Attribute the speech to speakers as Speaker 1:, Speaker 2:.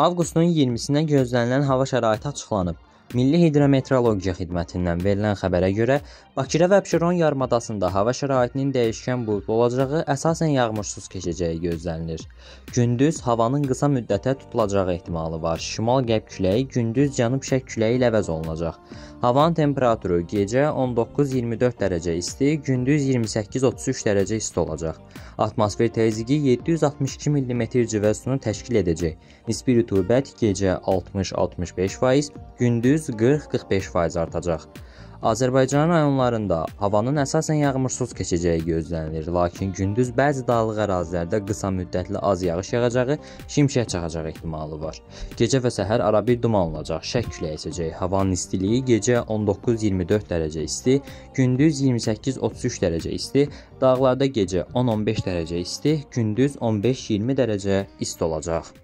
Speaker 1: Avqustun 20-sinə gözlənilən hava şəraiti açıqlanıb. Milli Hidrometeorologiya Xidmətindən verilən xəbərə görə Bakıda və Abşeron yarımadasında hava şəraitinin dəyişkən buludlu olacağı, əsasən yağmursuz keçəcəyi gözlənilir. Gündüz havanın qısa müddətə tutulacağı ehtimalı var. Şimal-qərb küləyi gündüz cənub-şərq küləyi ilə əvəz olunacaq. Havanın temperaturu gecə 19-24 dərəcə isti, gündüz 28-33 dərəcə isti olacaq. Atmosfer təzyiqi 762 mm civə sütunu təşkil edəcək. Nisbi rütubət gecə 60-65%, gündüz 40-45% artacaq. Azərbaycan rayonlarında havanın əsasən yağmursuz keçəcəyi gözlənilir, lakin gündüz bəzi dağlıq ərazilərdə qısa müddətli az yağış yağacağı, şimşək çaxacağı ehtimalı var. Gecə və səhər arabir duman olacaq, şək küləyi əsəcək. Havanın istiliyi gecə 19-24 dərəcə isti, gündüz 28-33 dərəcə isti, dağlarda gecə 10-15 dərəcə isti, gündüz 15-20 dərəcə isti olacaq.